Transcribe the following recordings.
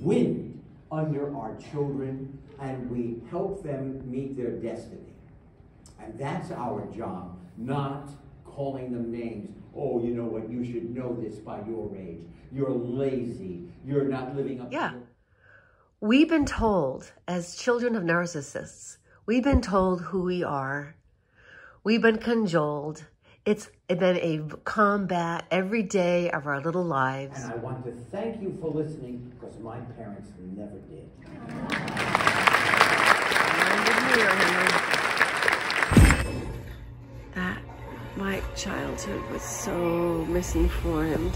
wind under our children and we help them meet their destiny. And that's our job, not calling them names. Oh, you know what? You should know this by your age. You're lazy. You're not living up Yeah. to your We've been told, as children of narcissists, we've been told who we are. We've been cajoled. It's been a combat every day of our little lives. And I want to thank you for listening because my parents never did. that my childhood was so misinformed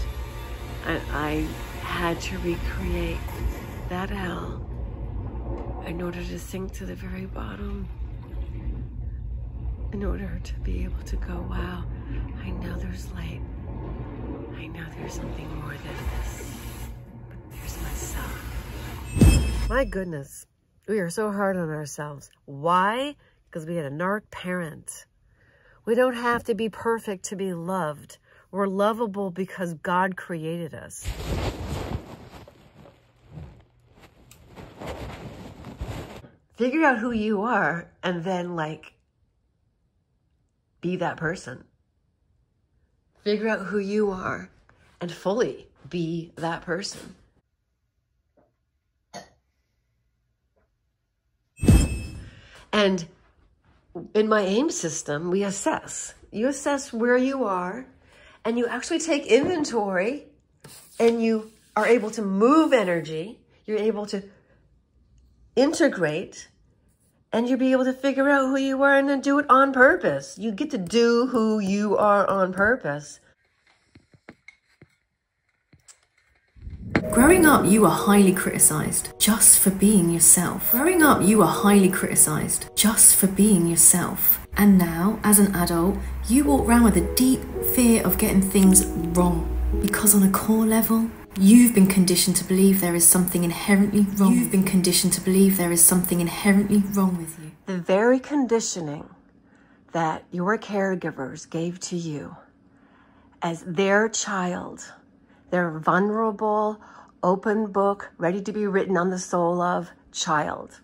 and I had to recreate that hell in order to sink to the very bottom. In order to be able to go, wow, I know there's light. I know there's something more than this. But there's myself. My goodness, we are so hard on ourselves. Why? Because we had a narc parent. We don't have to be perfect to be loved. We're lovable because God created us. Figure out who you are and then, like, be that person. Figure out who you are and fully be that person. And in my AIM system, we assess. You assess where you are and you actually take inventory and you are able to move energy. You're able to integrate and you'll be able to figure out who you are and then do it on purpose. You get to do who you are on purpose. Growing up, you were highly criticized just for being yourself. Growing up, you were highly criticized just for being yourself. And now, as an adult, you walk around with a deep fear of getting things wrong. Because on a core level, you've been conditioned to believe there is something inherently wrong. You've been conditioned to believe there is something inherently wrong with you. The very conditioning that your caregivers gave to you as their child, their vulnerable, open book, ready to be written on the soul of child.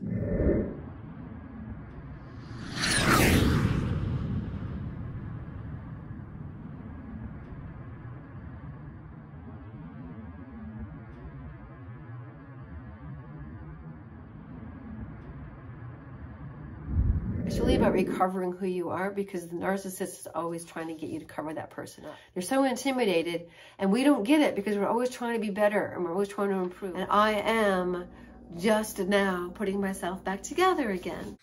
Recovering who you are because the narcissist is always trying to get you to cover that person up. They're so intimidated and we don't get it because we're always trying to be better and we're always trying to improve. And I am just now putting myself back together again.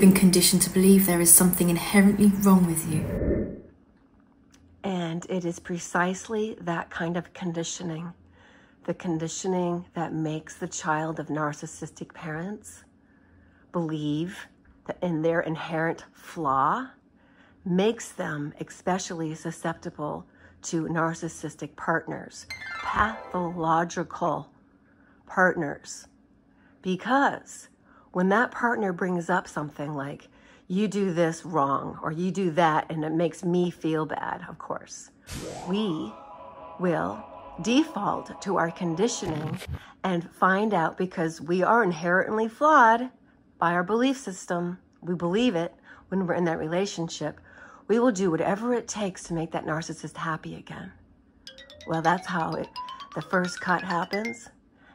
Been conditioned to believe there is something inherently wrong with you. And it is precisely that kind of conditioning, the conditioning that makes the child of narcissistic parents believe that in their inherent flaw makes them especially susceptible to narcissistic partners, pathological partners. Because when that partner brings up something like, you do this wrong or you do that and it makes me feel bad, of course, we will default to our conditioning and find out because we are inherently flawed by our belief system. We believe it when we're in that relationship. We will do whatever it takes to make that narcissist happy again. Well, that's how it, the first cut happens.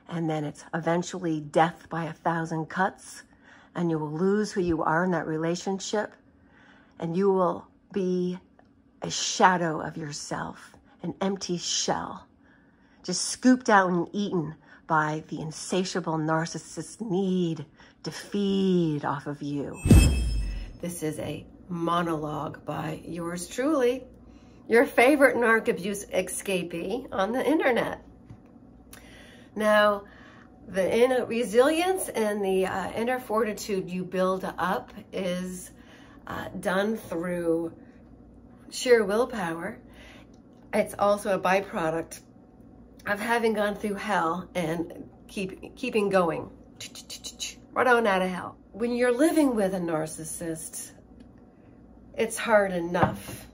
And then it's eventually death by a thousand cuts. And you will lose who you are in that relationship. And you will be a shadow of yourself, an empty shell, just scooped out and eaten by the insatiable narcissist's need to feed off of you. This is a monologue by yours truly, your favorite narc abuse escapee on the internet. Now, the inner resilience and the uh, inner fortitude you build up is uh, done through sheer willpower. It's also a byproduct of having gone through hell and keep keeping going right on out of hell. When you're living with a narcissist, it's hard enough.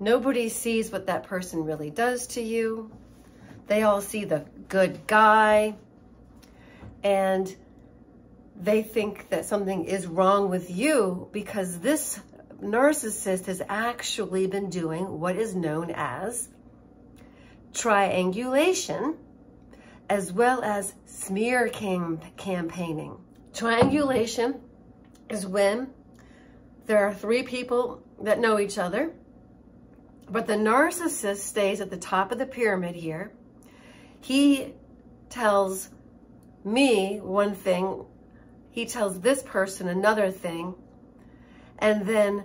Nobody sees what that person really does to you. They all see the good guy and they think that something is wrong with you because this narcissist has actually been doing what is known as triangulation as well as smear cam campaigning. Triangulation is when there are three people that know each other, but the narcissist stays at the top of the pyramid here. He tells me one thing, he tells this person another thing, and then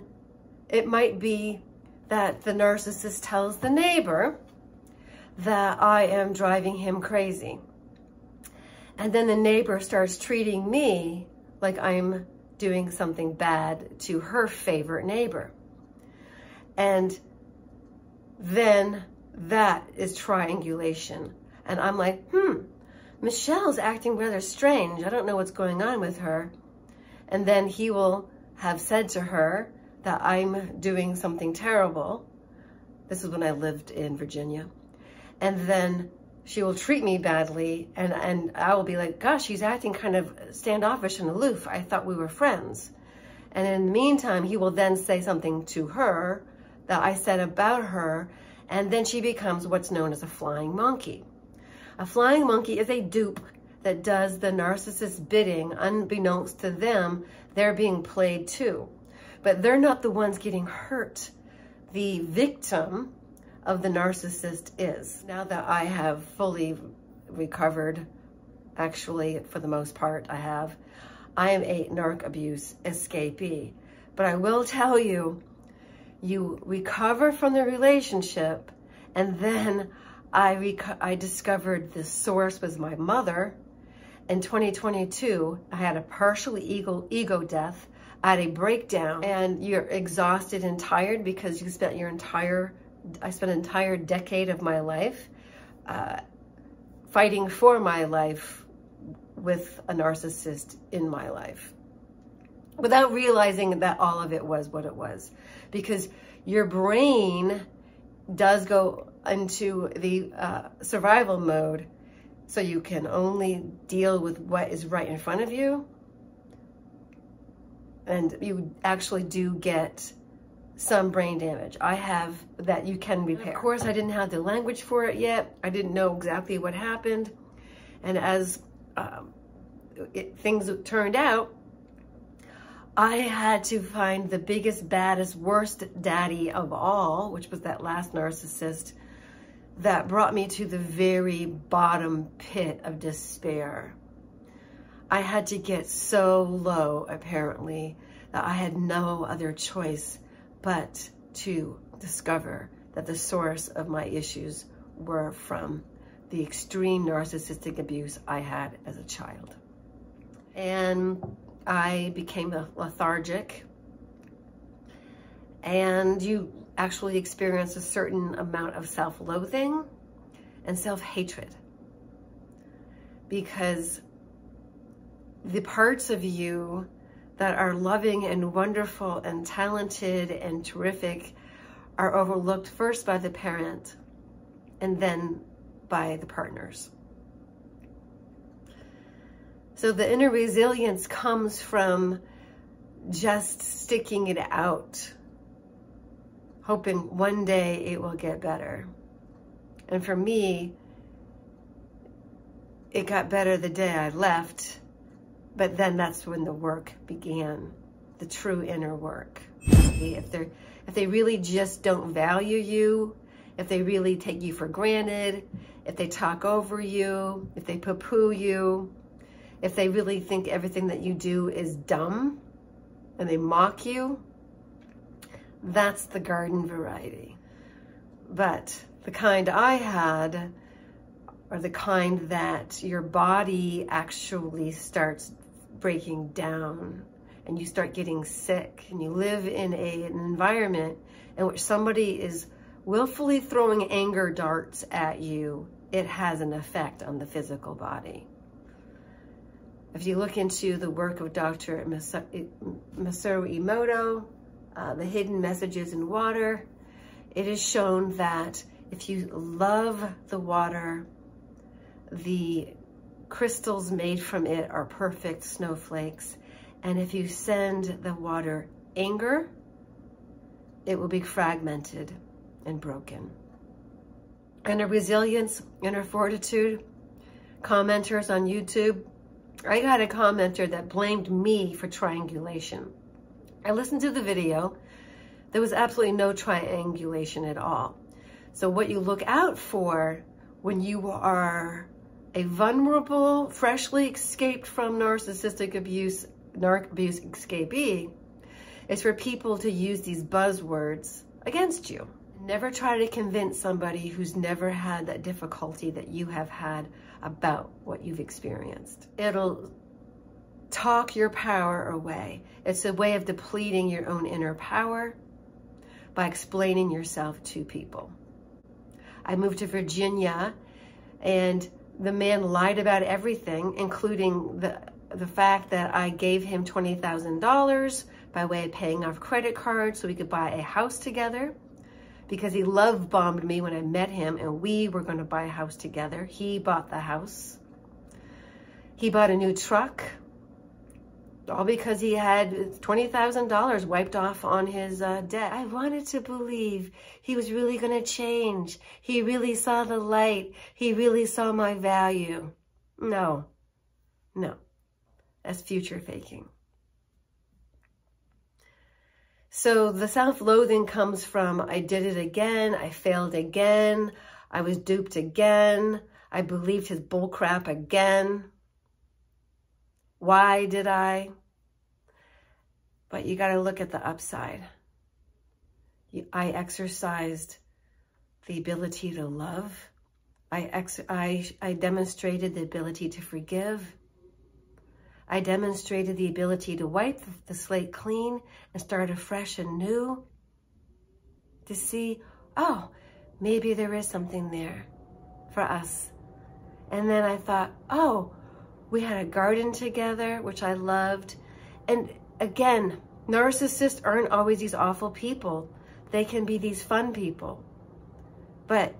it might be that the narcissist tells the neighbor that I am driving him crazy. And then the neighbor starts treating me like I'm doing something bad to her favorite neighbor. And then that is triangulation. And I'm like, hmm, Michelle's acting rather strange. I don't know what's going on with her. And then he will have said to her that I'm doing something terrible. This is when I lived in Virginia. And then she will treat me badly and, and I will be like, gosh, she's acting kind of standoffish and aloof. I thought we were friends. And in the meantime, he will then say something to her that I said about her. And then she becomes what's known as a flying monkey. A flying monkey is a dupe that does the narcissist's bidding. Unbeknownst to them, they're being played too. But they're not the ones getting hurt. The victim of the narcissist is. Now that I have fully recovered, actually, for the most part, I have, I am a narc abuse escapee. But I will tell you, you recover from the relationship and then I, I discovered the source was my mother. In 2022, I had a partial ego, ego death. I had a breakdown and you're exhausted and tired because you spent your entire, I spent an entire decade of my life uh, fighting for my life with a narcissist in my life without realizing that all of it was what it was because your brain does go into the uh, survival mode so you can only deal with what is right in front of you. And you actually do get some brain damage. I have that you can repair. Of course, I didn't have the language for it yet. I didn't know exactly what happened. And as um, it, things turned out, I had to find the biggest, baddest, worst daddy of all, which was that last narcissist that brought me to the very bottom pit of despair. I had to get so low, apparently, that I had no other choice but to discover that the source of my issues were from the extreme narcissistic abuse I had as a child. And I became lethargic and you actually experience a certain amount of self-loathing and self-hatred because the parts of you that are loving and wonderful and talented and terrific are overlooked first by the parent and then by the partners. So the inner resilience comes from just sticking it out, hoping one day it will get better. And for me, it got better the day I left, but then that's when the work began, the true inner work. If they're if they really just don't value you, if they really take you for granted, if they talk over you, if they poo-poo you, if they really think everything that you do is dumb and they mock you, that's the garden variety. But the kind I had are the kind that your body actually starts breaking down and you start getting sick and you live in a, an environment in which somebody is willfully throwing anger darts at you, it has an effect on the physical body. If you look into the work of Dr. Masaru Emoto, uh, The Hidden Messages in Water, it is shown that if you love the water, the crystals made from it are perfect snowflakes. And if you send the water anger, it will be fragmented and broken. Inner resilience, inner fortitude, commenters on YouTube. I got a commenter that blamed me for triangulation. I listened to the video. There was absolutely no triangulation at all. So what you look out for when you are a vulnerable, freshly escaped from narcissistic abuse, narc abuse escapee, is for people to use these buzzwords against you. Never try to convince somebody who's never had that difficulty that you have had about what you've experienced. It'll talk your power away. It's a way of depleting your own inner power by explaining yourself to people. I moved to Virginia and the man lied about everything, including the, the fact that I gave him $20,000 by way of paying off credit cards so we could buy a house together because he love bombed me when I met him and we were going to buy a house together. He bought the house. He bought a new truck all because he had $20,000 wiped off on his uh, debt. I wanted to believe he was really going to change. He really saw the light. He really saw my value. No, no, that's future faking. So the self-loathing comes from, I did it again, I failed again, I was duped again, I believed his bullcrap again. Why did I? But you got to look at the upside. I exercised the ability to love. I, ex I, I demonstrated the ability to forgive. I demonstrated the ability to wipe the slate clean and start afresh and new. To see, oh, maybe there is something there for us. And then I thought, oh, we had a garden together, which I loved. And again, narcissists aren't always these awful people. They can be these fun people. But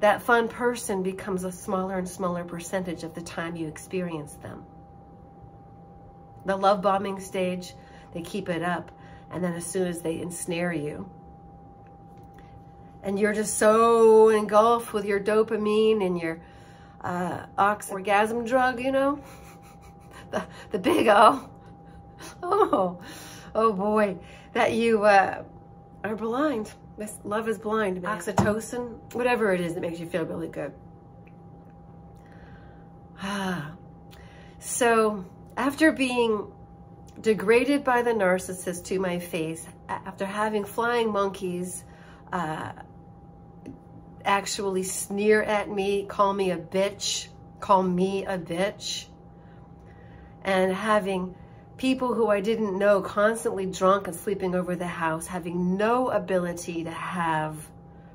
that fun person becomes a smaller and smaller percentage of the time you experience them. The love bombing stage, they keep it up. And then as soon as they ensnare you, and you're just so engulfed with your dopamine and your uh, ox orgasm drug, you know, the, the big O. Oh, oh boy, that you uh, are blind. This love is blind. Oxytocin, whatever it is that makes you feel really good. Ah. So after being degraded by the narcissist to my face, after having flying monkeys uh, actually sneer at me, call me a bitch, call me a bitch, and having people who I didn't know constantly drunk and sleeping over the house, having no ability to have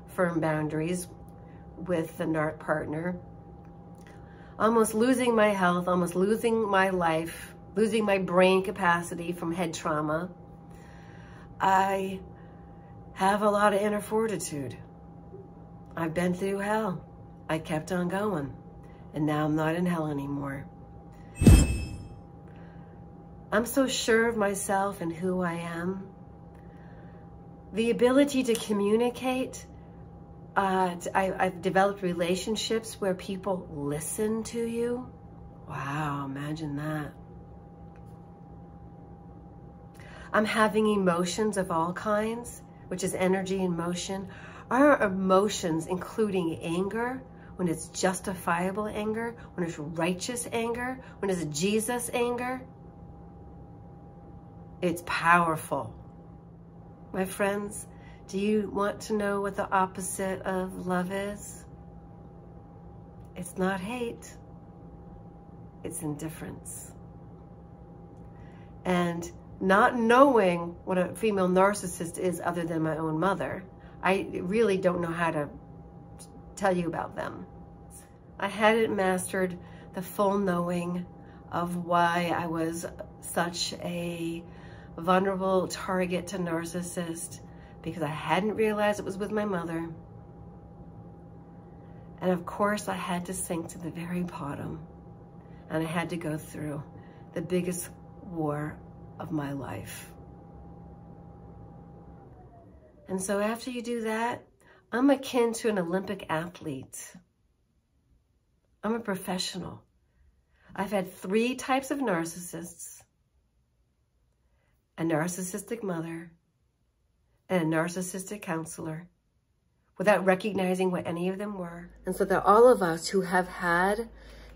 firm boundaries with the NARC partner, almost losing my health, almost losing my life, losing my brain capacity from head trauma. I have a lot of inner fortitude. I've been through hell. I kept on going. And now I'm not in hell anymore. I'm so sure of myself and who I am. The ability to communicate, uh, I, I've developed relationships where people listen to you. Wow, imagine that. I'm having emotions of all kinds, which is energy and motion. Our emotions, including anger, when it's justifiable anger, when it's righteous anger, when it's Jesus anger, it's powerful. My friends, Do you want to know what the opposite of love is? It's not hate, it's indifference. And not knowing what a female narcissist is other than my own mother, I really don't know how to tell you about them. I hadn't mastered the full knowing of why I was such a vulnerable target to narcissist because I hadn't realized it was with my mother. And of course, I had to sink to the very bottom and I had to go through the biggest war of my life. And so after you do that, I'm akin to an Olympic athlete. I'm a professional. I've had three types of narcissists, a narcissistic mother, and a narcissistic counselor, without recognizing what any of them were. And so that all of us who have had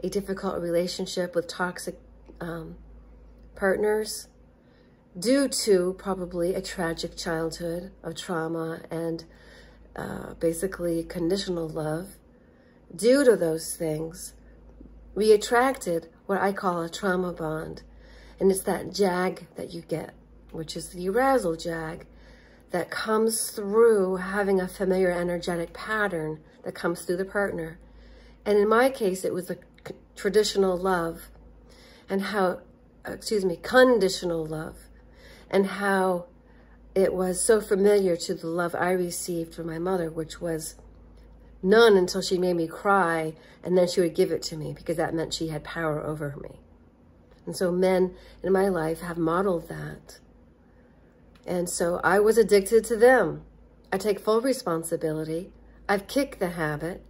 a difficult relationship with toxic um, partners, due to probably a tragic childhood of trauma and uh, basically conditional love, due to those things, we attracted what I call a trauma bond. And it's that jag that you get, which is the arousal jag that comes through having a familiar energetic pattern that comes through the partner. And in my case, it was a traditional love and how, uh, excuse me, conditional love and how it was so familiar to the love I received from my mother, which was none until she made me cry, and then she would give it to me because that meant she had power over me. And so men in my life have modeled that. And so I was addicted to them. I take full responsibility. I've kicked the habit.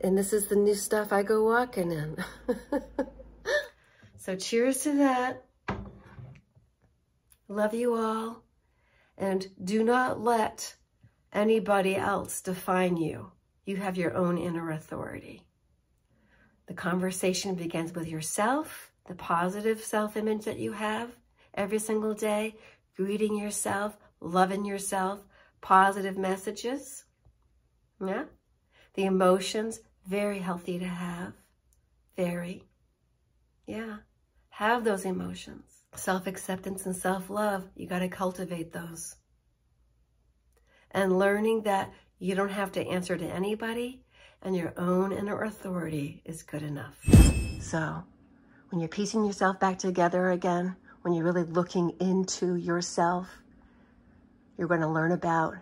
And this is the new stuff I go walking in. so cheers to that. Love you all. And do not let anybody else define you. You have your own inner authority. The conversation begins with yourself, the positive self-image that you have every single day, greeting yourself, loving yourself, positive messages. Yeah. The emotions, very healthy to have. Very. Yeah. Have those emotions self-acceptance and self-love, you got to cultivate those. And learning that you don't have to answer to anybody and your own inner authority is good enough. So when you're piecing yourself back together again, when you're really looking into yourself, you're going to learn about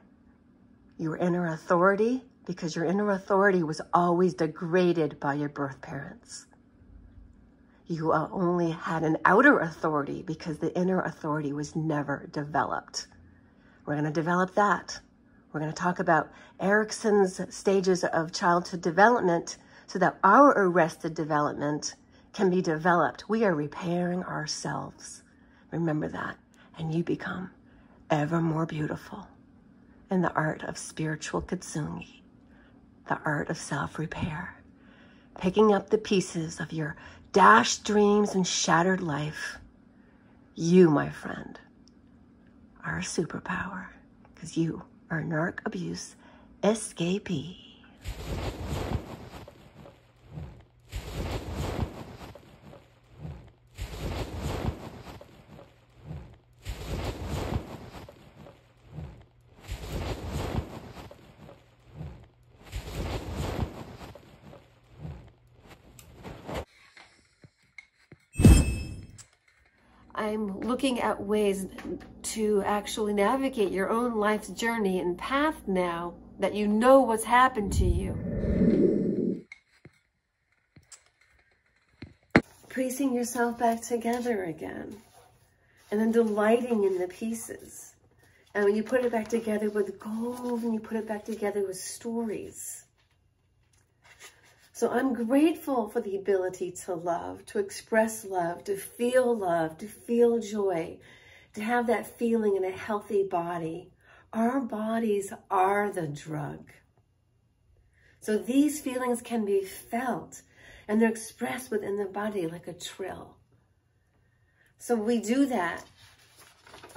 your inner authority because your inner authority was always degraded by your birth parents you only had an outer authority because the inner authority was never developed. We're going to develop that. We're going to talk about Erikson's stages of childhood development so that our arrested development can be developed. We are repairing ourselves. Remember that. And you become ever more beautiful in the art of spiritual kintsugi, the art of self-repair, picking up the pieces of your dashed dreams and shattered life, you, my friend, are a superpower because you are a narc abuse escapee. I'm looking at ways to actually navigate your own life's journey and path now that you know what's happened to you. Piecing yourself back together again and then delighting in the pieces. And when you put it back together with gold and you put it back together with stories, so I'm grateful for the ability to love, to express love, to feel love, to feel joy, to have that feeling in a healthy body. Our bodies are the drug. So these feelings can be felt and they're expressed within the body like a trill. So we do that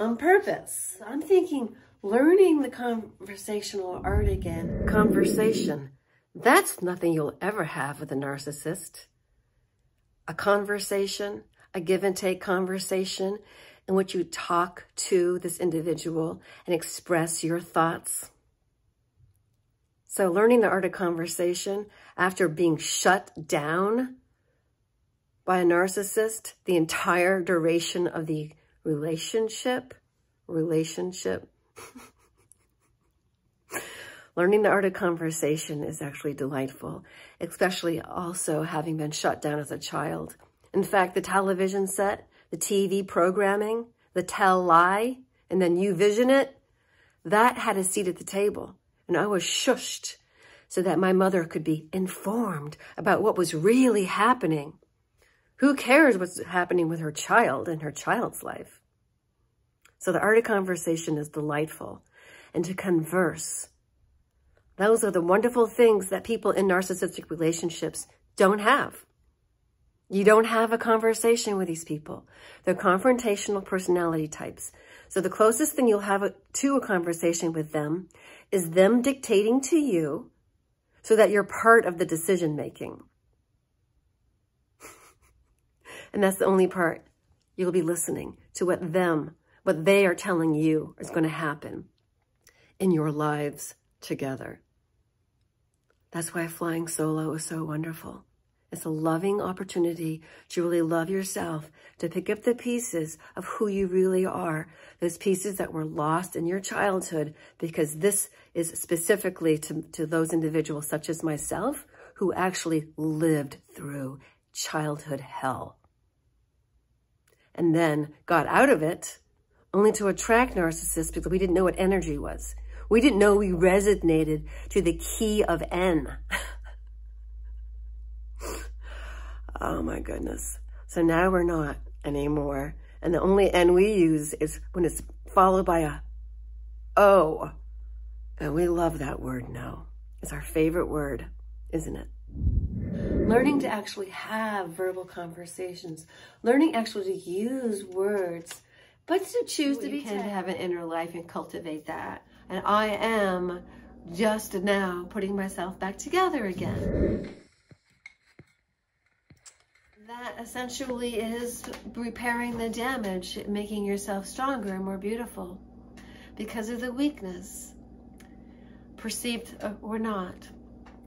on purpose. I'm thinking, learning the conversational art again. Conversation. That's nothing you'll ever have with a narcissist. A conversation, a give and take conversation in which you talk to this individual and express your thoughts. So learning the art of conversation after being shut down by a narcissist the entire duration of the relationship, relationship. Learning the art of conversation is actually delightful, especially also having been shut down as a child. In fact, the television set, the TV programming, the tell lie, and then you vision it, that had a seat at the table. And I was shushed so that my mother could be informed about what was really happening. Who cares what's happening with her child and her child's life? So the art of conversation is delightful. And to converse, those are the wonderful things that people in narcissistic relationships don't have. You don't have a conversation with these people. They're confrontational personality types. So the closest thing you'll have to a conversation with them is them dictating to you so that you're part of the decision making. and that's the only part. You'll be listening to what them, what they are telling you is going to happen in your lives together. That's why flying solo is so wonderful. It's a loving opportunity to really love yourself, to pick up the pieces of who you really are, those pieces that were lost in your childhood, because this is specifically to, to those individuals such as myself who actually lived through childhood hell. And then got out of it only to attract narcissists because we didn't know what energy was. We didn't know we resonated to the key of N. Oh my goodness. So now we're not anymore. And the only N we use is when it's followed by a O. And we love that word no. It's our favorite word, isn't it? Learning to actually have verbal conversations. Learning actually to use words, but to choose to be to have an inner life and cultivate that. And I am just now putting myself back together again that essentially is repairing the damage, making yourself stronger and more beautiful because of the weakness, perceived uh, or not.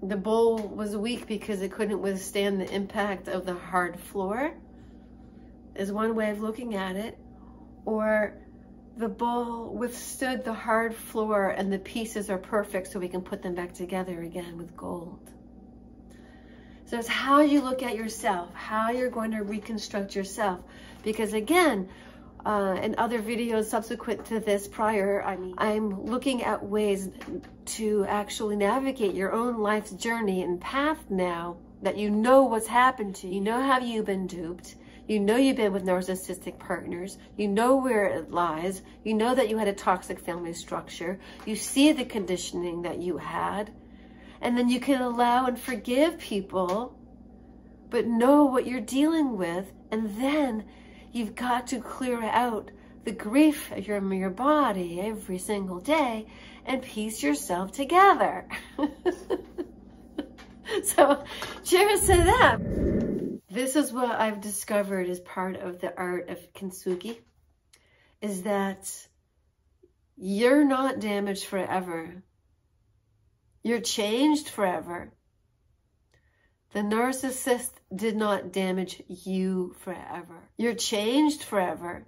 The bowl was weak because it couldn't withstand the impact of the hard floor, is one way of looking at it. Or the bowl withstood the hard floor and the pieces are perfect so we can put them back together again with gold. So it's how you look at yourself, how you're going to reconstruct yourself. Because again, uh, in other videos subsequent to this prior, I mean, I'm looking at ways to actually navigate your own life's journey and path now that you know what's happened to you. You know how you've been duped. You know you've been with narcissistic partners. You know where it lies. You know that you had a toxic family structure. You see the conditioning that you had. And then you can allow and forgive people, but know what you're dealing with. And then you've got to clear out the grief of your, your body every single day and piece yourself together. so cheers to that. This is what I've discovered as part of the art of kintsugi, is that you're not damaged forever. You're changed forever. The narcissist did not damage you forever. You're changed forever.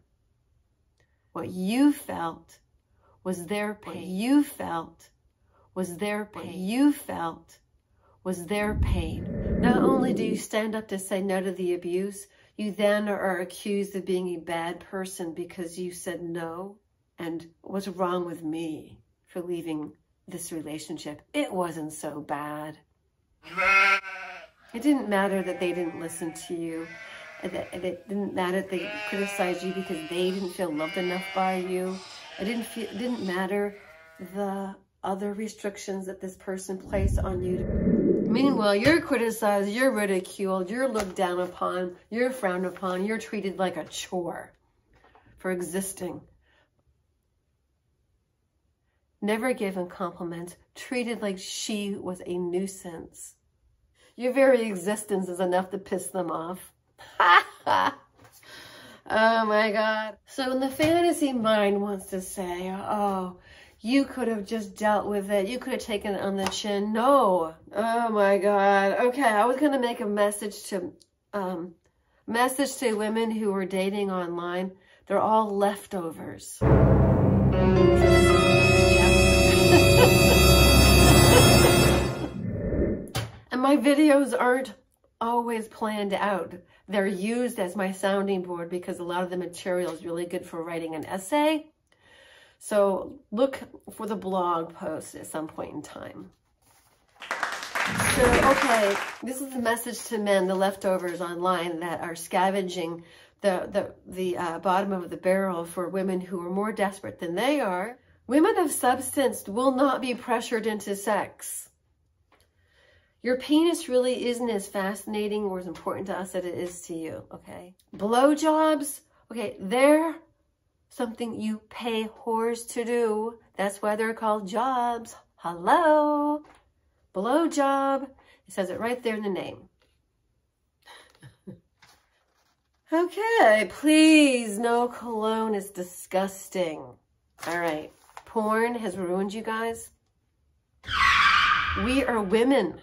What you felt was their pain. What you felt was their pain. What you felt was their pain. Not only do you stand up to say no to the abuse, you then are accused of being a bad person because you said no. And what's wrong with me for leaving this relationship. It wasn't so bad. It didn't matter that they didn't listen to you. It didn't matter that they criticized you because they didn't feel loved enough by you. It didn't feel, it didn't matter the other restrictions that this person placed on you. Meanwhile, you're criticized, you're ridiculed, you're looked down upon, you're frowned upon, you're treated like a chore for existing. never given compliments, treated like she was a nuisance. Your very existence is enough to piss them off. oh my God. So when the fantasy mind wants to say, oh, you could have just dealt with it. You could have taken it on the chin. No. Oh my God. Okay, I was going to make a message to, um, message to women who are dating online. They're all leftovers. and my videos aren't always planned out. They're used as my sounding board because a lot of the material is really good for writing an essay. So look for the blog post at some point in time. So, okay, this is a message to men, the leftovers online that are scavenging the, the, the uh, bottom of the barrel for women who are more desperate than they are. Women of substance will not be pressured into sex. Your penis really isn't as fascinating or as important to us as it is to you, okay? Blowjobs, okay, they're something you pay whores to do. That's why they're called jobs. Hello? Blowjob. It says it right there in the name. okay, please, no cologne is disgusting. All right, porn has ruined you guys. We are women.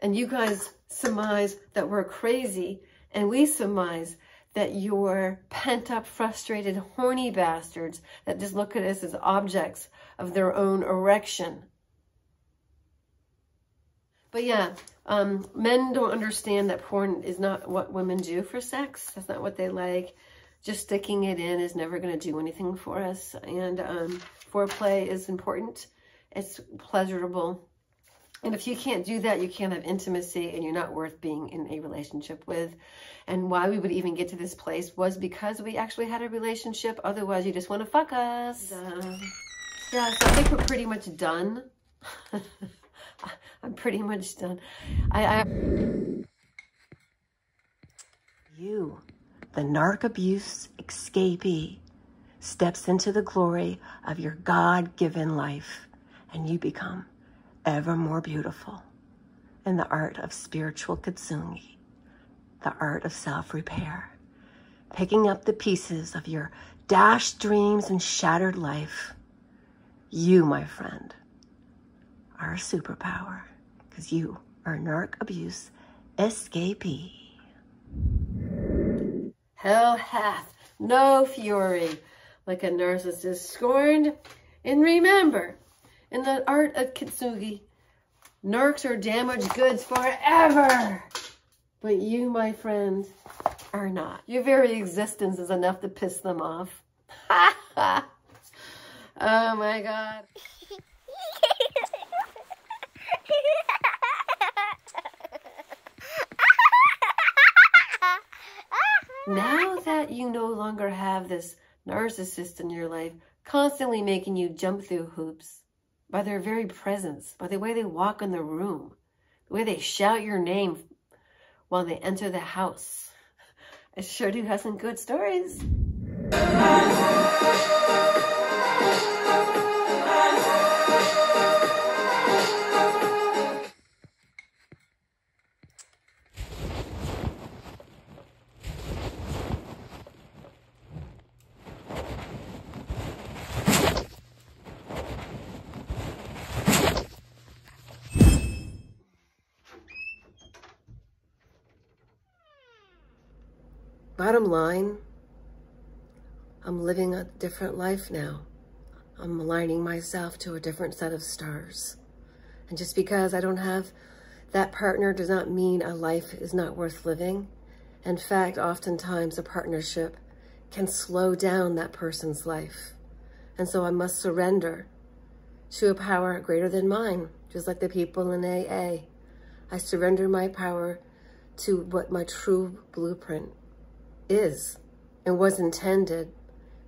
And you guys surmise that we're crazy. And we surmise that you're pent up, frustrated, horny bastards that just look at us as objects of their own erection. But yeah, um, men don't understand that porn is not what women do for sex. That's not what they like. Just sticking it in is never going to do anything for us. And um, foreplay is important. It's pleasurable. And if you can't do that, you can't have intimacy and you're not worth being in a relationship with. And why we would even get to this place was because we actually had a relationship. Otherwise, you just want to fuck us. Uh, yeah, so I think we're pretty much done. I'm pretty much done. I, I You, the narc abuse escapee, steps into the glory of your God-given life and you become ever more beautiful in the art of spiritual kintsugi, the art of self-repair, picking up the pieces of your dashed dreams and shattered life. You, my friend, are a superpower because you are a narc abuse escapee. Hell hath no fury like a narcissist scorned. And remember, in the art of kintsugi, narcs are damaged goods forever. But you, my friend, are not. Your very existence is enough to piss them off. Ha ha! oh my God. now that you no longer have this narcissist in your life constantly making you jump through hoops by their very presence, by the way they walk in the room, the way they shout your name while they enter the house. I sure do have some good stories. Bottom line, I'm living a different life now. I'm aligning myself to a different set of stars. And just because I don't have that partner does not mean a life is not worth living. In fact, oftentimes a partnership can slow down that person's life. And so I must surrender to a power greater than mine, just like the people in AA. I surrender my power to what my true blueprint is and was intended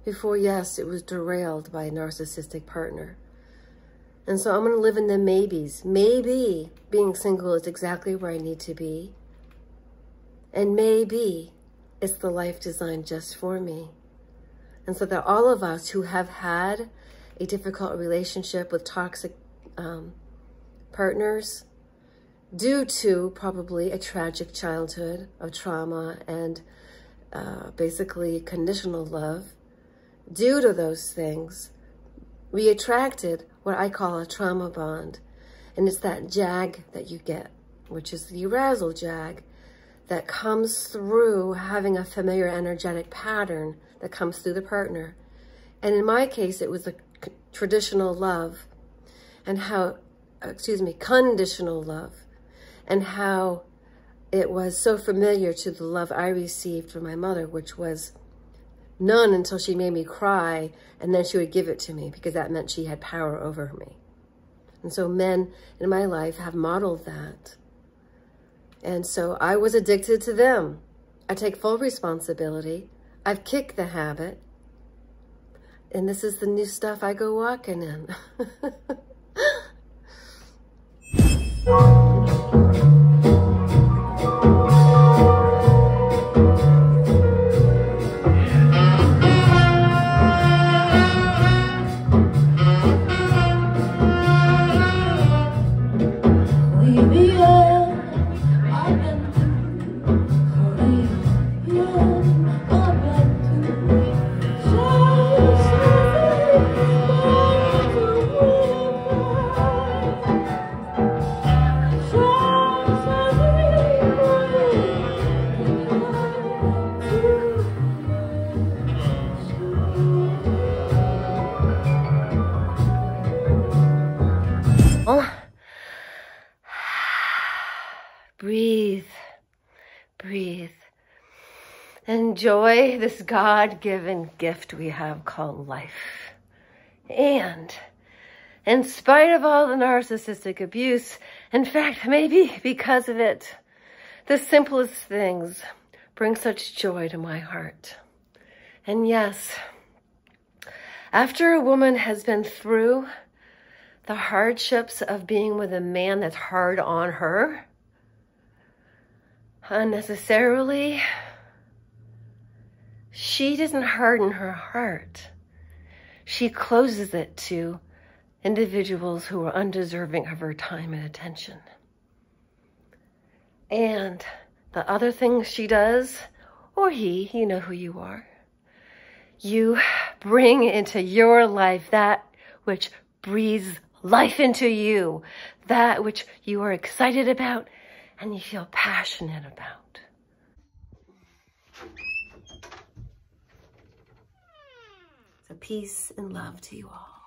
before, yes, it was derailed by a narcissistic partner. And so I'm going to live in the maybes. Maybe being single is exactly where I need to be. And maybe it's the life designed just for me. And so that all of us who have had a difficult relationship with toxic um, partners due to probably a tragic childhood of trauma and uh, basically conditional love. Due to those things, we attracted what I call a trauma bond. And it's that jag that you get, which is the arousal jag that comes through having a familiar energetic pattern that comes through the partner. And in my case, it was the traditional love and how, excuse me, conditional love and how it was so familiar to the love I received from my mother, which was none until she made me cry and then she would give it to me because that meant she had power over me. And so men in my life have modeled that. And so I was addicted to them. I take full responsibility. I've kicked the habit. And this is the new stuff I go walking in. Enjoy this God given gift we have called life. And in spite of all the narcissistic abuse, in fact, maybe because of it, the simplest things bring such joy to my heart. And yes, after a woman has been through the hardships of being with a man that's hard on her, unnecessarily, she doesn't harden her heart. She closes it to individuals who are undeserving of her time and attention. And the other thing she does, or he, you know who you are, you bring into your life that which breathes life into you, that which you are excited about and you feel passionate about. Peace and love to you all.